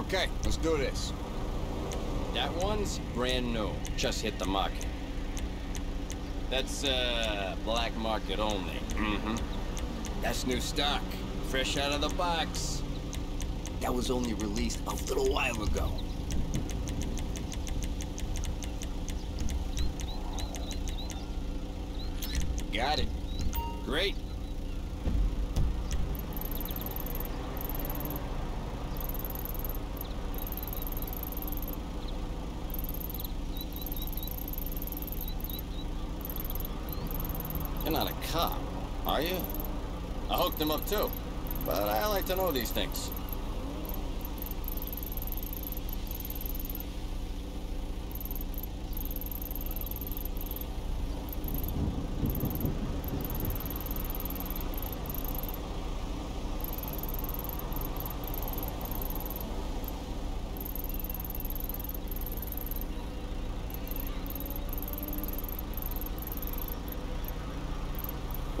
Okay, let's do this. That one's brand new. Just hit the market. That's, uh, black market only. Mm-hmm. That's new stock. Fresh out of the box. That was only released a little while ago. Got it. Great. You're not a cop, are you? I hooked him up too, but I like to know these things.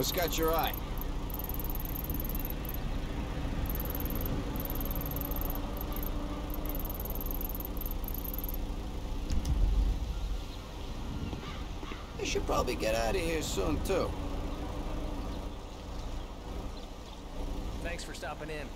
What's got your eye? You should probably get out of here soon, too. Thanks for stopping in.